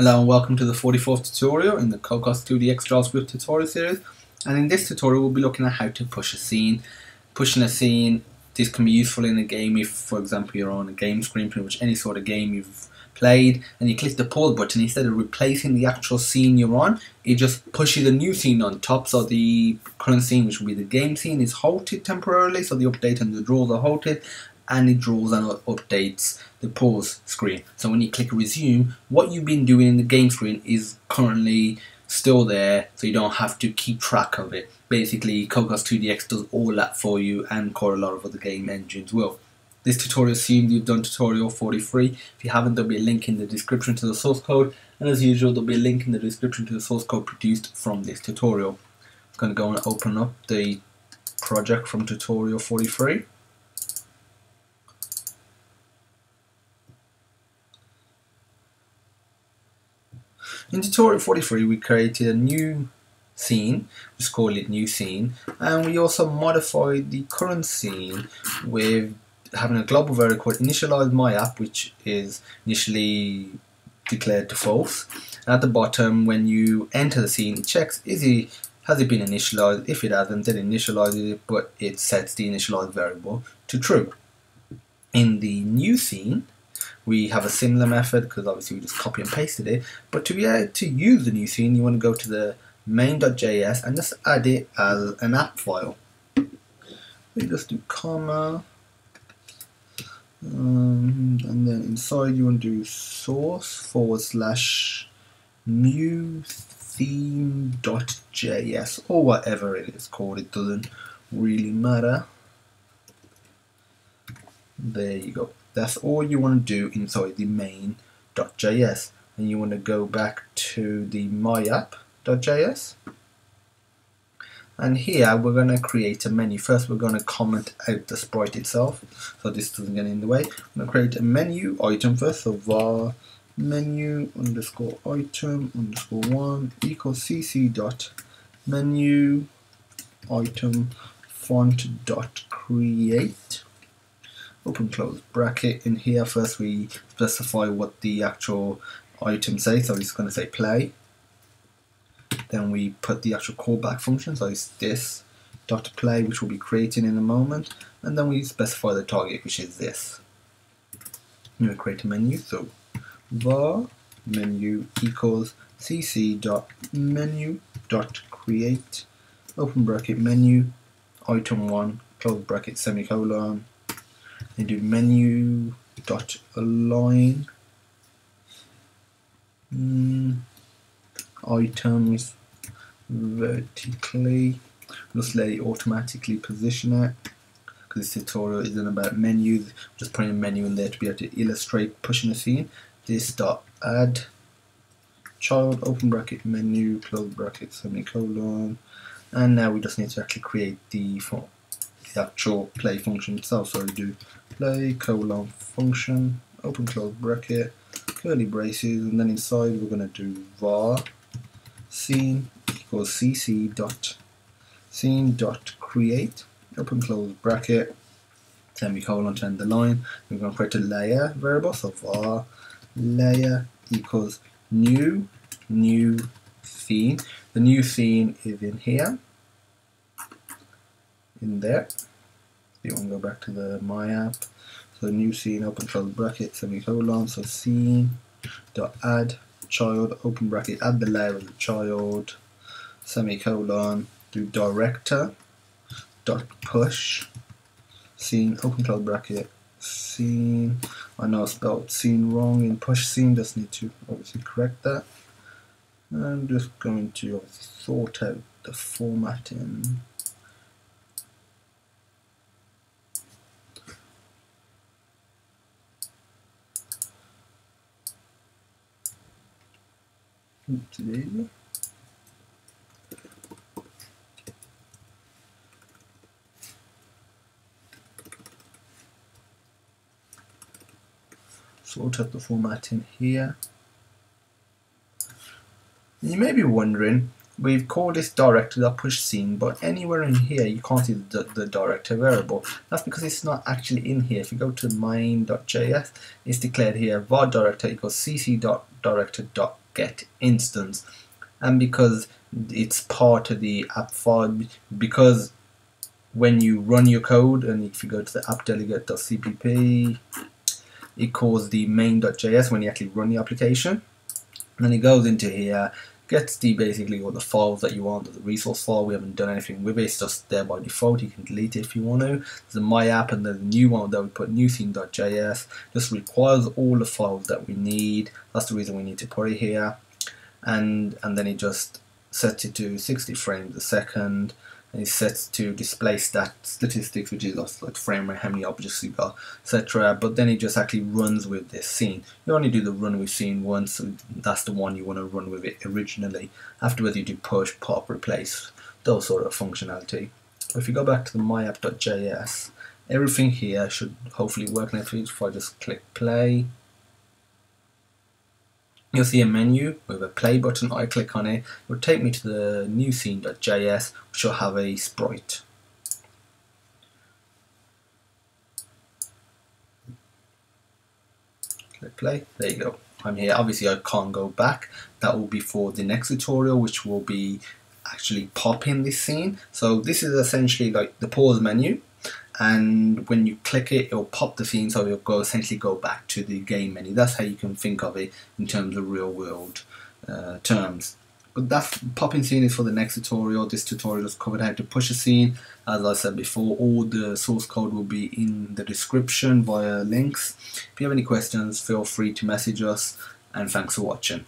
Hello and welcome to the 44th tutorial in the Cocos2d-x JavaScript tutorial series. And in this tutorial we'll be looking at how to push a scene. Pushing a scene, this can be useful in a game if for example you're on a game screen, pretty much any sort of game you've played and you click the pause button. Instead of replacing the actual scene you're on it just pushes a new scene on top. So the current scene which will be the game scene is halted temporarily. So the update and the draws are halted and it draws and updates the pause screen. So when you click resume, what you've been doing in the game screen is currently still there, so you don't have to keep track of it. Basically, Cocos2d-x does all that for you, and quite a lot of other game engines will. This tutorial assumes you've done tutorial 43. If you haven't, there'll be a link in the description to the source code, and as usual, there'll be a link in the description to the source code produced from this tutorial. I'm going to go and open up the project from tutorial 43. In tutorial 43 we created a new scene, just call it new scene, and we also modified the current scene with having a global variable called initialize my app which is initially declared to false. And at the bottom when you enter the scene it checks is he has it been initialized, if it hasn't then initializes it but it sets the initialized variable to true. In the new scene we have a similar method because obviously we just copy and pasted it. But to be able to use the new scene, you want to go to the main.js and just add it as an app file. We just do comma, um, and then inside you want to do source forward slash new scene.js or whatever it is called. It doesn't really matter. There you go. That's all you want to do inside the main.js. And you want to go back to the myapp.js. And here we're going to create a menu. First we're going to comment out the sprite itself. So this doesn't get in the way. I'm going to create a menu item first. So var menu underscore item underscore one equals cc dot menu item font dot create open close bracket in here. First we specify what the actual item says. So it's going to say play. Then we put the actual callback function. So it's this dot play which we'll be created in a moment. And then we specify the target which is this. We create a menu. So var menu equals cc dot menu dot create open bracket menu item one close bracket semicolon and do menu dot align. Mm, items vertically. Just let it automatically position it. Because this tutorial isn't about menus just putting a menu in there to be able to illustrate pushing a scene. This dot add. Child open bracket menu close bracket semicolon. And now we just need to actually create the the actual play function itself. So we do play colon function, open close bracket, curly braces, and then inside we're going to do var scene equals cc dot scene dot create, open close bracket, semicolon to end the line. We're going to create a layer variable, so var layer equals new new scene. The new scene is in here in there. You want to go back to the my app. So new scene, open close bracket, semicolon. So scene dot add child, open bracket, add the layer of the child, semicolon, do director dot push scene, open close bracket, scene. I know I spelled scene wrong in push scene, just need to obviously correct that. I'm just going to sort out the formatting today. Sort out the formatting here. You may be wondering, we've called this director push scene, but anywhere in here you can't see the, the director variable. That's because it's not actually in here. If you go to main.js, it's declared here var director equals cc.director get instance. And because it's part of the app file because when you run your code and if you go to the appdelegate.cpp it calls the main.js when you actually run the application. And then it goes into here gets the basically all the files that you want the resource file. We haven't done anything with it. It's just there by default. You can delete it if you want to. There's a my app and then a new one that we put new scene.js just requires all the files that we need. That's the reason we need to put it here. And and then it just sets it to 60 frames a second and it's set to display stat statistics which is also like frame rate how many objects you got etc but then it just actually runs with this scene. You only do the run with scene once so that's the one you want to run with it originally. Afterwards you do push pop replace those sort of functionality. If you go back to the myapp.js everything here should hopefully work now if I just click play You'll see a menu with a play button. I click on it. It will take me to the new scene.js, which will have a sprite. Click play. There you go. I'm here. Obviously, I can't go back. That will be for the next tutorial, which will be actually popping this scene. So this is essentially like the pause menu and when you click it it'll pop the scene so it'll go essentially go back to the game menu. That's how you can think of it in terms of real world uh, terms. But that popping scene is for the next tutorial. This tutorial has covered how to push a scene. As I said before all the source code will be in the description via links. If you have any questions feel free to message us. And thanks for watching